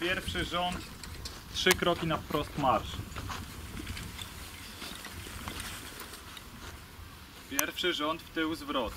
pierwszy rząd, trzy kroki na wprost marsz. Pierwszy rząd w tył zwrot.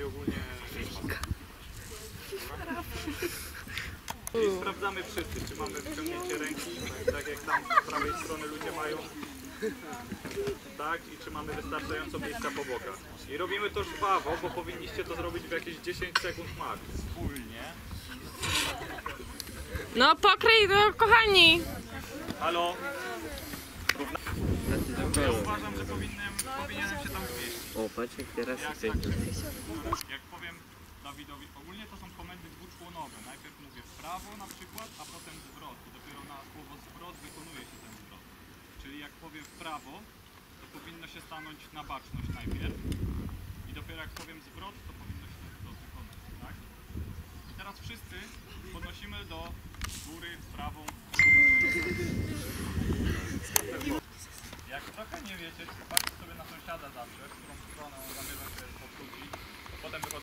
I ogólnie I sprawdzamy wszyscy, czy mamy wyciągnięcie ręki, tak jak tam z prawej strony ludzie mają. Tak, i czy mamy wystarczająco miejsca po bokach. I robimy to żwawo, bo powinniście to zrobić w jakieś 10 sekund max. Wspólnie. No pokryj, no kochani! Halo? Ja uważam, że powinien, powinienem się tam zmieścić. O, patrz jak teraz Jak, tak, jak powiem Dawidowi, ogólnie to są komendy dwuczłonowe. Najpierw mówię w prawo na przykład, a potem zwrot. I dopiero na słowo zwrot wykonuje się ten zwrot. Czyli jak powiem w prawo, to powinno się stanąć na baczność najpierw. I dopiero jak powiem zwrot, to powinno się ten zwrot wykonać, tak? I teraz wszyscy podnosimy do góry prawą. Jak trochę sąsiada zawsze, w którą stronę on zamierza się powrócić. Potem wychodzę